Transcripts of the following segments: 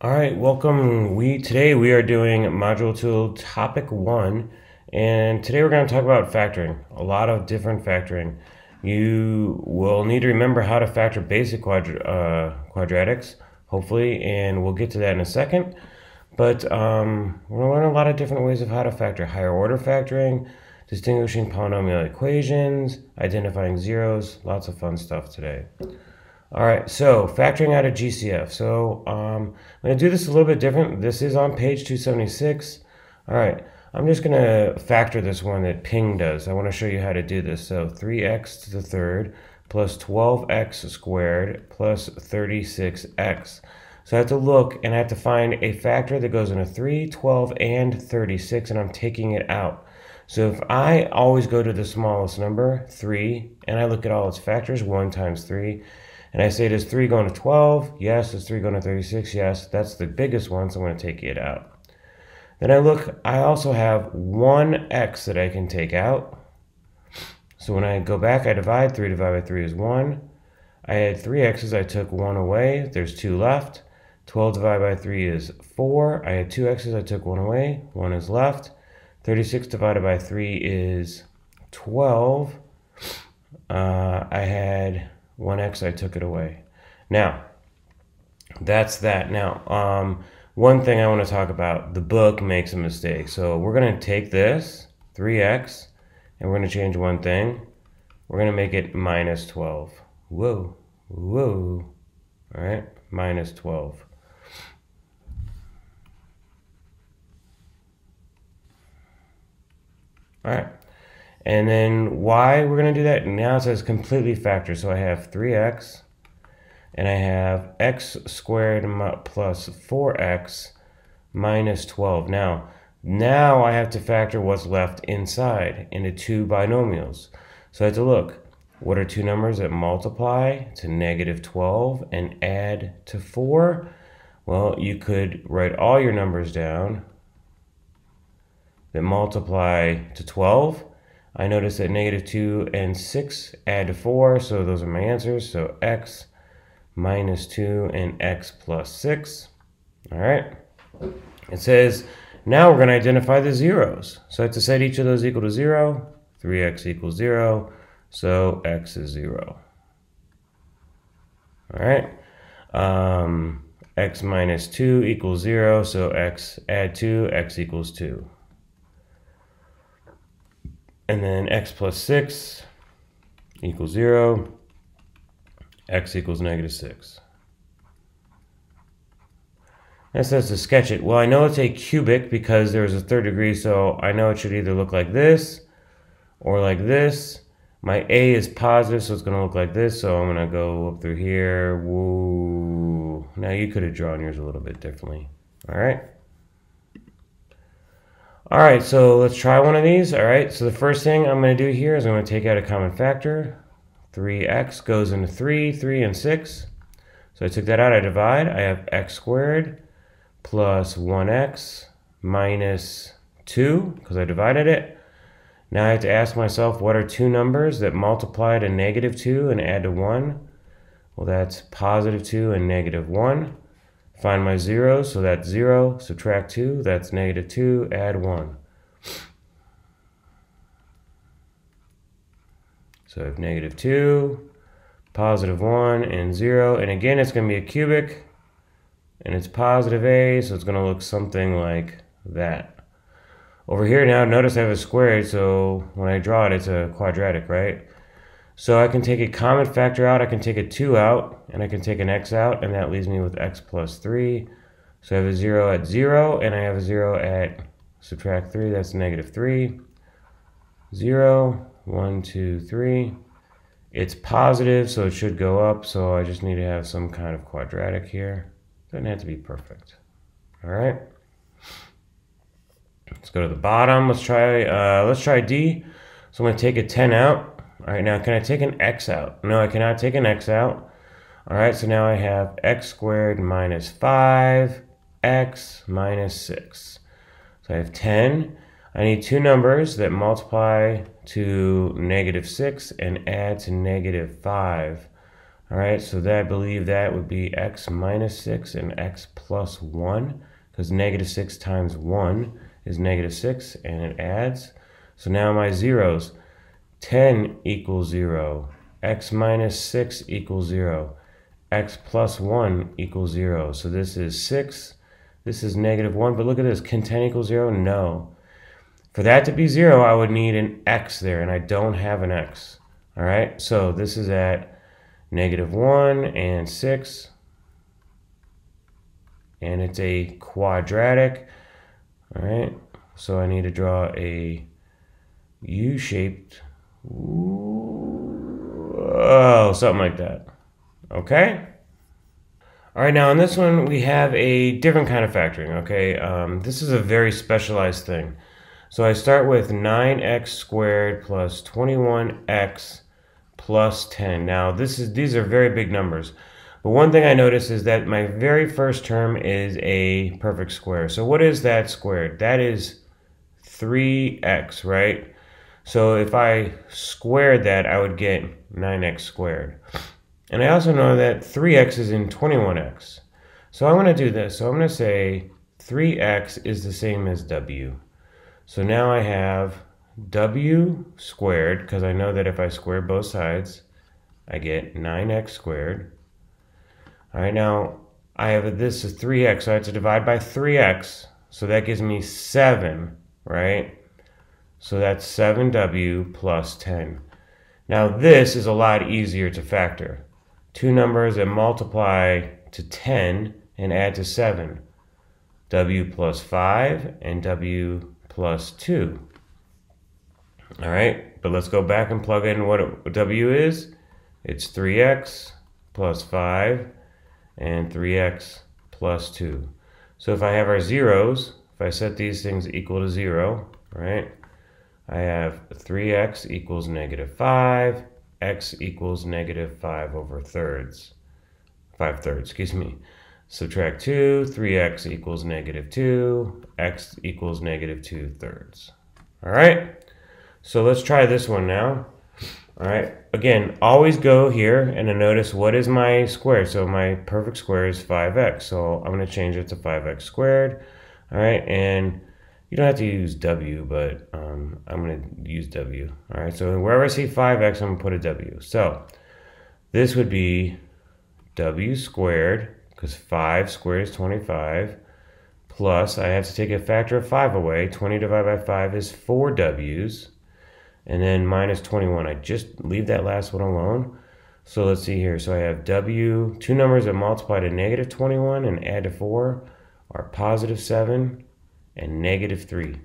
All right, welcome. We today we are doing module two topic one, and today we're going to talk about factoring. A lot of different factoring. You will need to remember how to factor basic quadra uh, quadratics, hopefully, and we'll get to that in a second. But um, we're going to learn a lot of different ways of how to factor higher order factoring, distinguishing polynomial equations, identifying zeros, lots of fun stuff today. All right, so factoring out a GCF. So um, I'm going to do this a little bit different. This is on page 276. All right, I'm just going to factor this one that ping does. I want to show you how to do this. So 3x to the third plus 12x squared plus 36x. So I have to look and I have to find a factor that goes into 3, 12, and 36, and I'm taking it out. So if I always go to the smallest number, 3, and I look at all its factors, 1 times 3, and I say, does 3 go into 12? Yes. Does 3 go into 36? Yes. That's the biggest one, so I'm going to take it out. Then I look, I also have 1x that I can take out. So when I go back, I divide. 3 divided by 3 is 1. I had 3 x's, I took 1 away. There's 2 left. 12 divided by 3 is 4. I had 2 x's, I took 1 away. 1 is left. 36 divided by 3 is 12. Uh, I had 1x, I took it away. Now, that's that. Now, um, one thing I want to talk about, the book makes a mistake. So we're going to take this, 3x, and we're going to change one thing. We're going to make it minus 12. Whoa, whoa. All right, minus 12. All right. And then why we're going to do that, now it says completely factor. So I have 3x, and I have x squared plus 4x minus 12. Now, now I have to factor what's left inside into two binomials. So I have to look, what are two numbers that multiply to negative 12 and add to 4? Well, you could write all your numbers down that multiply to 12 I notice that negative 2 and 6 add to 4, so those are my answers. So x minus 2 and x plus 6. All right. It says, now we're going to identify the zeros. So I have to set each of those equal to 0. 3x equals 0, so x is 0. All right. Um, x minus 2 equals 0, so x add 2, x equals 2. And then x plus 6 equals 0. x equals negative 6. That says to sketch it. Well, I know it's a cubic because there's a third degree, so I know it should either look like this or like this. My A is positive, so it's going to look like this. So I'm going to go up through here. Now you could have drawn yours a little bit differently. All right. All right, so let's try one of these. All right, so the first thing I'm going to do here is I'm going to take out a common factor. 3x goes into 3, 3, and 6. So I took that out, I divide. I have x squared plus 1x minus 2, because I divided it. Now I have to ask myself, what are two numbers that multiply to negative 2 and add to 1? Well, that's positive 2 and negative 1. Find my zeros, so that's 0, subtract 2, that's negative 2, add 1. So I have negative 2, positive 1, and 0. And again, it's going to be a cubic, and it's positive a, so it's going to look something like that. Over here now, notice I have a squared, so when I draw it, it's a quadratic, right? So I can take a common factor out, I can take a 2 out, and I can take an x out, and that leaves me with x plus 3. So I have a 0 at 0, and I have a 0 at, subtract 3, that's negative 3. 0, 1, 2, 3. It's positive, so it should go up, so I just need to have some kind of quadratic here. Doesn't have to be perfect. All right. Let's go to the bottom. Let's try, uh, let's try D. So I'm going to take a 10 out. All right, now can I take an x out? No, I cannot take an x out. All right, so now I have x squared minus 5, x minus 6. So I have 10. I need two numbers that multiply to negative 6 and add to negative 5. All right, so that I believe that would be x minus 6 and x plus 1 because negative 6 times 1 is negative 6 and it adds. So now my zeros, 10 equals 0, x minus 6 equals 0, x plus 1 equals 0. So this is 6, this is negative 1, but look at this, can 10 equal 0? No. For that to be 0, I would need an x there, and I don't have an x. All right, so this is at negative 1 and 6, and it's a quadratic. All right, so I need to draw a U-shaped, oh, something like that. Okay? All right, now on this one, we have a different kind of factoring, okay? Um, this is a very specialized thing. So I start with 9x squared plus 21x plus 10. Now, this is these are very big numbers. But one thing I notice is that my very first term is a perfect square. So what is that squared? That is 3x, right? So if I squared that, I would get 9x squared. And I also know that 3x is in 21x. So I'm going to do this. So I'm going to say 3x is the same as w. So now I have w squared, because I know that if I square both sides, I get 9x squared. All right, now I have this is 3x, so I have to divide by 3x. So that gives me 7, right? So that's 7w plus 10. Now this is a lot easier to factor. Two numbers that multiply to 10 and add to 7. w plus 5 and w plus 2. All right, but let's go back and plug in what w is. It's 3x plus 5 and 3x plus 2. So if I have our zeros, if I set these things equal to 0, right, I have 3x equals negative 5, x equals negative 5 over thirds. 5 thirds, excuse me. Subtract 2, 3x equals negative 2, x equals negative 2 thirds. All right, so let's try this one now. All right, again, always go here and notice what is my square. So my perfect square is 5x. So I'm going to change it to 5x squared. All right, and you don't have to use w, but um, I'm going to use w. All right, so wherever I see 5x, I'm going to put a w. So this would be w squared, because 5 squared is 25, plus I have to take a factor of 5 away. 20 divided by 5 is 4 w's and then minus 21. I just leave that last one alone. So let's see here. So I have W, two numbers that multiply to negative 21 and add to 4 are positive 7 and negative 3.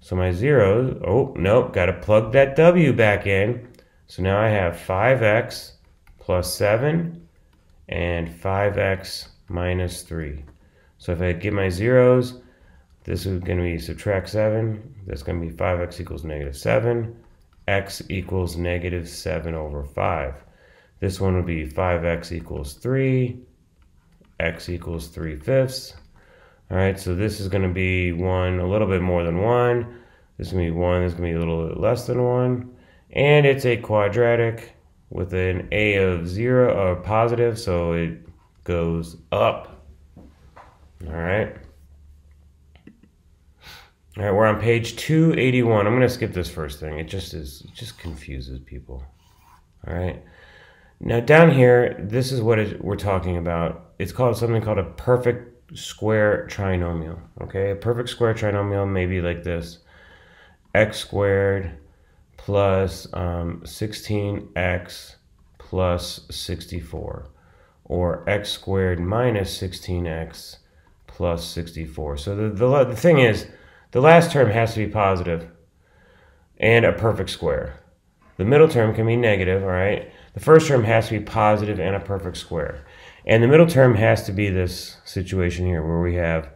So my zeros, oh, nope, got to plug that W back in. So now I have 5x plus 7 and 5x minus 3. So if I get my zeros, this is going to be subtract 7. That's going to be 5x equals negative 7 x equals negative 7 over 5. This one would be 5x equals 3, x equals 3 fifths. All right, so this is going to be 1, a little bit more than 1. This is going to be 1, this is going to be a little bit less than 1. And it's a quadratic with an a of 0 or positive, so it goes up. All right. All right, we're on page 281. I'm going to skip this first thing. It just is it just confuses people. All right. Now down here, this is what we're talking about. It's called something called a perfect square trinomial. Okay, a perfect square trinomial may be like this: x squared plus um, 16x plus 64, or x squared minus 16x plus 64. So the, the, the thing is the last term has to be positive and a perfect square. The middle term can be negative, all right? The first term has to be positive and a perfect square. And the middle term has to be this situation here where we have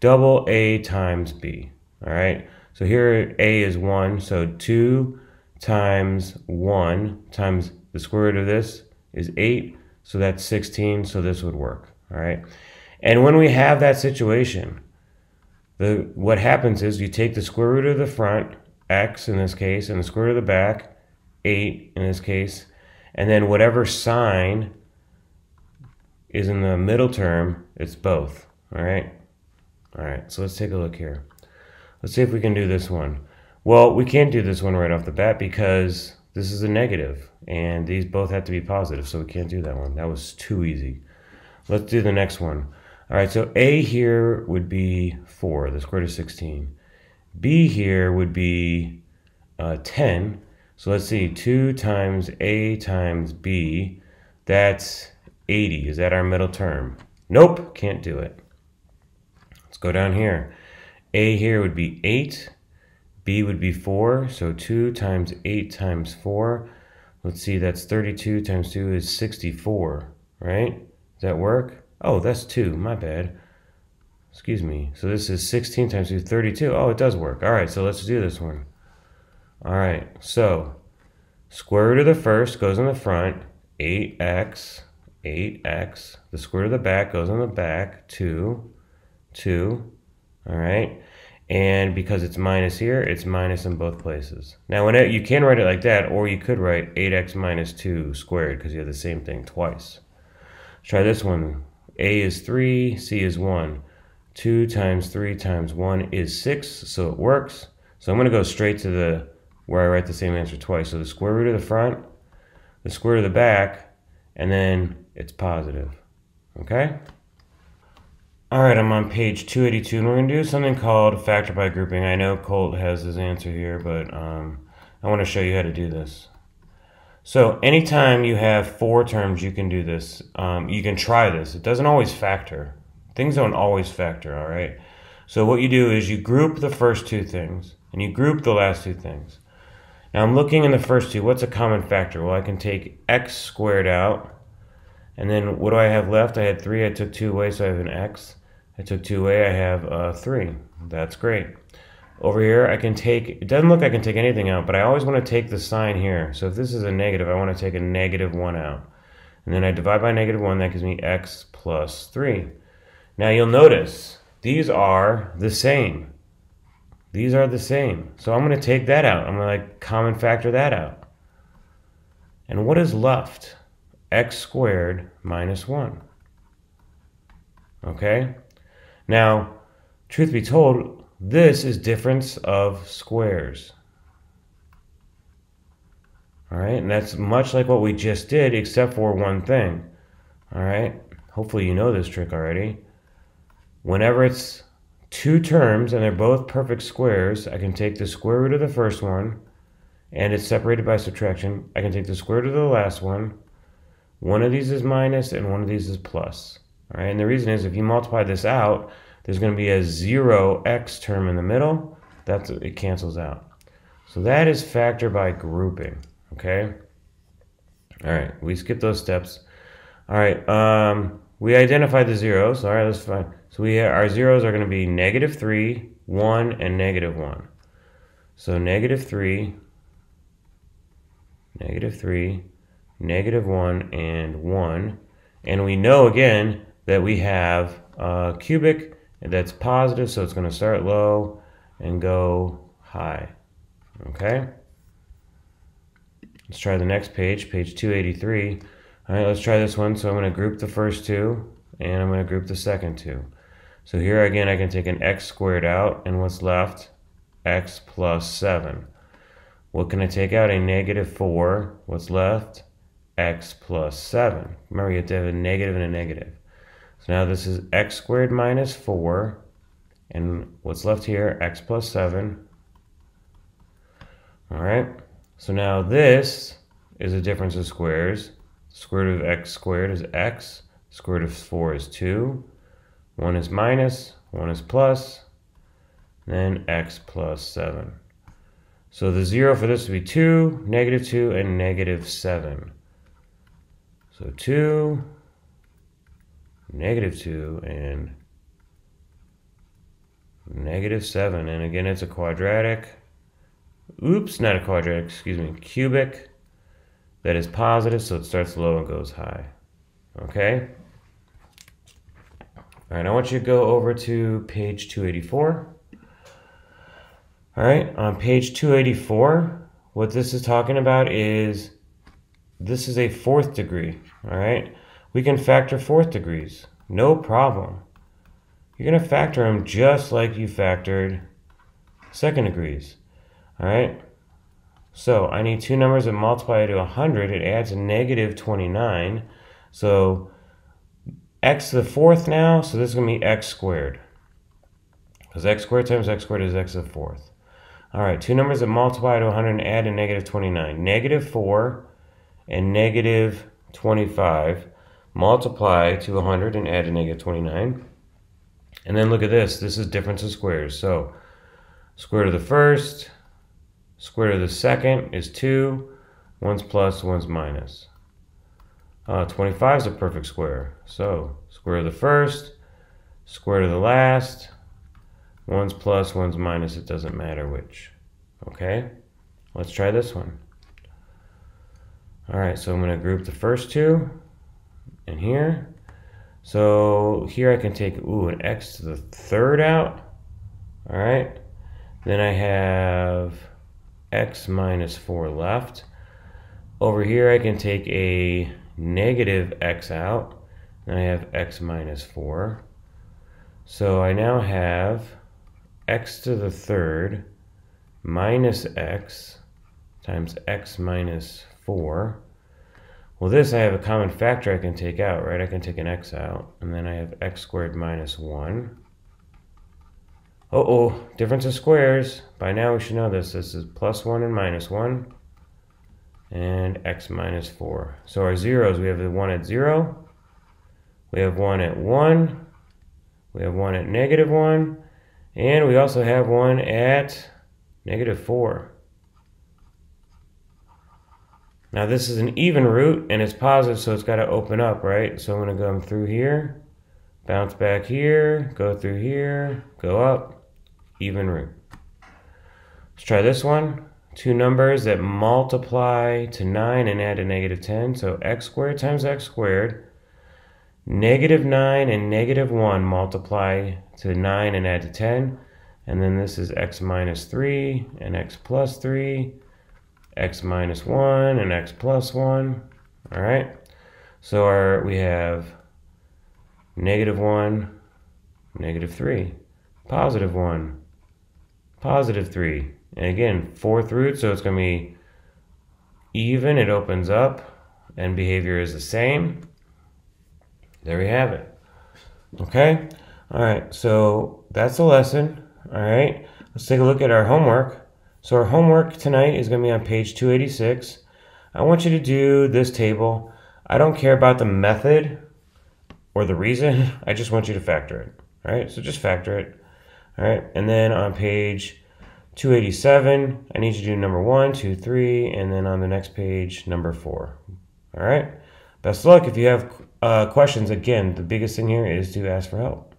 double A times B, all right? So here A is 1, so 2 times 1 times the square root of this is 8, so that's 16, so this would work, all right? And when we have that situation, the what happens is you take the square root of the front, x in this case, and the square root of the back, 8 in this case, and then whatever sign is in the middle term, it's both. All right. All right. So let's take a look here. Let's see if we can do this one. Well, we can't do this one right off the bat because this is a negative, and these both have to be positive, so we can't do that one. That was too easy. Let's do the next one. All right, so A here would be 4, the square root of 16. B here would be uh, 10. So let's see, 2 times A times B, that's 80. Is that our middle term? Nope, can't do it. Let's go down here. A here would be 8. B would be 4. So 2 times 8 times 4. Let's see, that's 32 times 2 is 64, right? Does that work? Oh, that's 2. My bad. Excuse me. So this is 16 times 2, 32. Oh, it does work. All right, so let's do this one. All right, so square root of the first goes in the front, 8x, 8x. The square root of the back goes on the back, 2, 2. All right, and because it's minus here, it's minus in both places. Now, when it, you can write it like that, or you could write 8x minus 2 squared because you have the same thing twice. Let's try this one. A is 3, C is 1. 2 times 3 times 1 is 6, so it works. So I'm going to go straight to the where I write the same answer twice. So the square root of the front, the square root of the back, and then it's positive. Okay? All right, I'm on page 282, and we're going to do something called factor by grouping. I know Colt has his answer here, but um, I want to show you how to do this. So anytime you have four terms, you can do this. Um, you can try this. It doesn't always factor. Things don't always factor, all right? So what you do is you group the first two things, and you group the last two things. Now I'm looking in the first two. What's a common factor? Well, I can take x squared out, and then what do I have left? I had 3. I took 2 away, so I have an x. I took 2 away, I have uh, 3. That's great. Over here, I can take, it doesn't look like I can take anything out, but I always want to take the sign here. So if this is a negative, I want to take a negative 1 out. And then I divide by negative 1, that gives me x plus 3. Now you'll notice, these are the same. These are the same. So I'm going to take that out. I'm going to like common factor that out. And what is left? x squared minus 1. Okay? Now, truth be told, this is difference of squares. All right, and that's much like what we just did, except for one thing. All right, hopefully you know this trick already. Whenever it's two terms and they're both perfect squares, I can take the square root of the first one, and it's separated by subtraction. I can take the square root of the last one. One of these is minus, and one of these is plus. All right, and the reason is if you multiply this out, there's going to be a 0x term in the middle. That's It cancels out. So that is factor by grouping, okay? All right, we skip those steps. All right, um, we identified the zeros. All right, that's fine. So we our zeros are going to be negative 3, 1, and negative 1. So negative 3, negative 3, negative 1, and 1. And we know, again, that we have a cubic that's positive, so it's going to start low and go high. Okay? Let's try the next page, page 283. All right, let's try this one. So I'm going to group the first two, and I'm going to group the second two. So here again, I can take an x squared out, and what's left? x plus 7. What can I take out? A negative 4. What's left? x plus 7. Remember, you have to have a negative and a negative. So now this is x squared minus 4. And what's left here? x plus 7. All right. So now this is a difference of squares. Square root of x squared is x. Square root of 4 is 2. 1 is 1 is plus. Then x plus 7. So the 0 for this would be 2, negative 2, and negative 7. So 2, negative 2, and negative 7. And again, it's a quadratic. Oops, not a quadratic, excuse me, cubic that is positive, so it starts low and goes high. Okay? All right, I want you to go over to page 284. All right, on page 284, what this is talking about is this is a fourth degree, all right? We can factor fourth degrees. No problem. You're to factor them just like you factored second degrees. All right? So I need two numbers that multiply to 100. It adds a negative 29. So x to the fourth now, so this is going to be x squared. Because x squared times x squared is x to the fourth. All right, two numbers that multiply to 100 and add a negative 29. Negative 4 and negative 25 multiply to 100 and add a negative 29. And then look at this. This is difference of squares. So square root of the first, square root of the second is 2. One's plus, one's minus. Uh, 25 is a perfect square. So square of the first, square of the last, one's plus, one's minus. It doesn't matter which. Okay? Let's try this one. All right, so I'm going to group the first two in here. So here I can take, ooh, an x to the third out. All right. Then I have x minus 4 left. Over here I can take a negative x out. Then I have x minus 4. So I now have x to the third minus x times x minus 4. Well, this I have a common factor I can take out, right? I can take an x out, and then I have x squared minus 1. Uh-oh, difference of squares. By now we should know this. This is plus 1 and minus 1, and x minus 4. So our zeros, we have the 1 at 0, we have 1 at 1, we have 1 at negative 1, and we also have 1 at negative 4. Now this is an even root and it's positive, so it's got to open up, right? So I'm going to come through here, bounce back here, go through here, go up, even root. Let's try this one. Two numbers that multiply to 9 and add a negative 10. So x squared times x squared. Negative 9 and negative 1 multiply to 9 and add to 10. And then this is x minus 3 and x plus 3 x minus 1 and x plus 1. All right. So our, we have negative 1, negative 3, positive 1, positive 3. And again, fourth root, so it's going to be even. It opens up, and behavior is the same. There we have it. Okay? All right, so that's the lesson. All right, let's take a look at our homework. So our homework tonight is going to be on page 286. I want you to do this table. I don't care about the method or the reason. I just want you to factor it. All right, so just factor it. All right, and then on page 287, I need you to do number one, two, three, and then on the next page, number four. All right, best luck. If you have uh, questions, again, the biggest thing here is to ask for help.